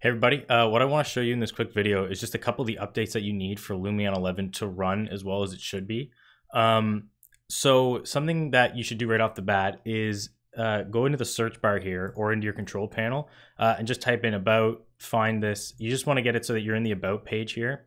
Hey everybody, uh, what I want to show you in this quick video is just a couple of the updates that you need for Lumion 11 to run as well as it should be. Um, so something that you should do right off the bat is uh, go into the search bar here or into your control panel uh, and just type in about, find this. You just want to get it so that you're in the about page here.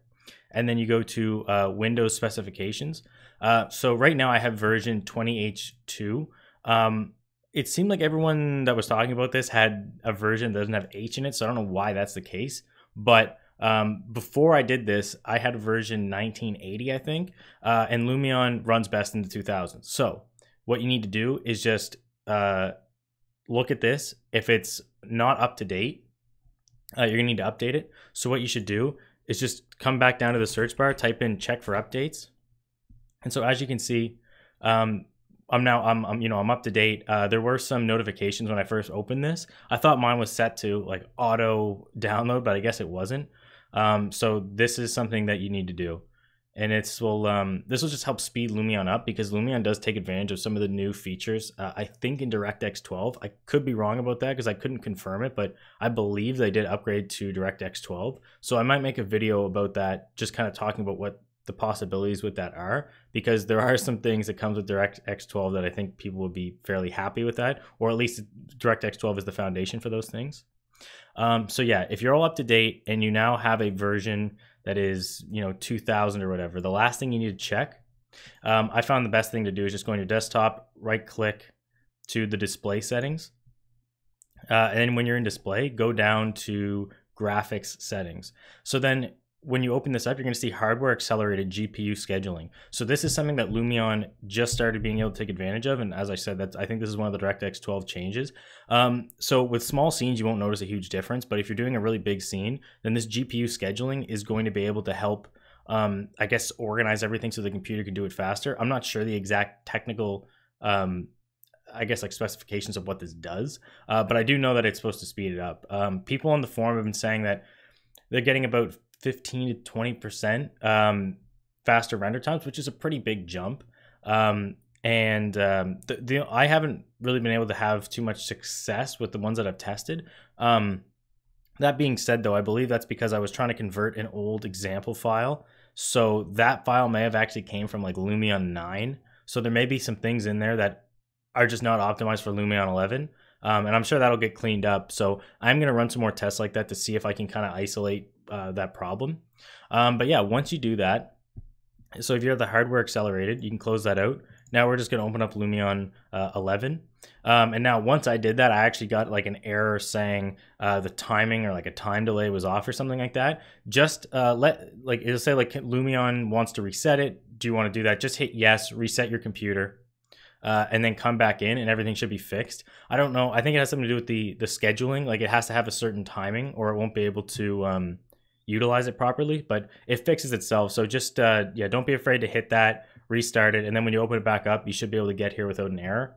And then you go to uh, Windows specifications. Uh, so right now I have version 20H2. Um, it seemed like everyone that was talking about this had a version that doesn't have H in it, so I don't know why that's the case. But um, before I did this, I had version 1980, I think, uh, and Lumion runs best in the 2000s. So what you need to do is just uh, look at this. If it's not up to date, uh, you're gonna need to update it. So what you should do is just come back down to the search bar, type in check for updates. And so as you can see, um, I'm now I'm, I'm, you know I'm up to date. Uh, there were some notifications when I first opened this. I thought mine was set to like auto download, but I guess it wasn't. Um, so this is something that you need to do, and it's will um, this will just help speed Lumion up because Lumion does take advantage of some of the new features. Uh, I think in DirectX 12, I could be wrong about that because I couldn't confirm it, but I believe they did upgrade to DirectX 12. So I might make a video about that, just kind of talking about what the possibilities with that are because there are some things that comes with DirectX 12 that I think people would be fairly happy with that, or at least DirectX 12 is the foundation for those things. Um, so yeah, if you're all up to date and you now have a version that is you know 2000 or whatever, the last thing you need to check, um, I found the best thing to do is just go on your desktop, right click to the display settings, uh, and then when you're in display, go down to graphics settings. So then when you open this up, you're going to see hardware accelerated GPU scheduling. So this is something that Lumion just started being able to take advantage of. And as I said, that's I think this is one of the DirectX 12 changes. Um, so with small scenes, you won't notice a huge difference. But if you're doing a really big scene, then this GPU scheduling is going to be able to help, um, I guess, organize everything so the computer can do it faster. I'm not sure the exact technical um, I guess like specifications of what this does, uh, but I do know that it's supposed to speed it up. Um, people on the forum have been saying that they're getting about 15 to 20 percent um, faster render times, which is a pretty big jump. Um, and um, the, the, I haven't really been able to have too much success with the ones that I've tested. Um, that being said, though, I believe that's because I was trying to convert an old example file. So that file may have actually came from like Lumion 9. So there may be some things in there that are just not optimized for Lumion 11. Um, and I'm sure that'll get cleaned up. So I'm going to run some more tests like that to see if I can kind of isolate uh, that problem. Um, but yeah, once you do that, so if you have the hardware accelerated, you can close that out. Now we're just going to open up Lumion uh, 11. Um, and now once I did that, I actually got like an error saying uh, the timing or like a time delay was off or something like that. Just uh, let like it'll say like Lumion wants to reset it. Do you want to do that? Just hit yes, reset your computer. Uh, and then come back in and everything should be fixed. I don't know. I think it has something to do with the the scheduling. Like it has to have a certain timing or it won't be able to um, utilize it properly, but it fixes itself. So just, uh, yeah, don't be afraid to hit that, restart it. And then when you open it back up, you should be able to get here without an error.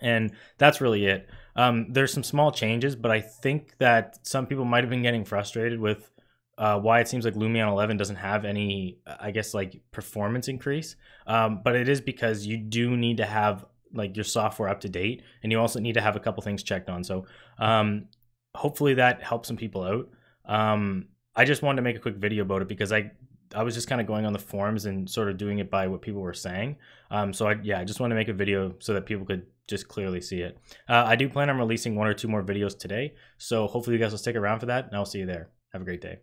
And that's really it. Um, there's some small changes, but I think that some people might have been getting frustrated with uh, why it seems like Lumion 11 doesn't have any, I guess, like performance increase. Um, but it is because you do need to have like your software up to date, and you also need to have a couple things checked on. So um, hopefully that helps some people out. Um, I just wanted to make a quick video about it because I I was just kind of going on the forums and sort of doing it by what people were saying. Um, so I yeah, I just want to make a video so that people could just clearly see it. Uh, I do plan on releasing one or two more videos today, so hopefully you guys will stick around for that, and I'll see you there. Have a great day.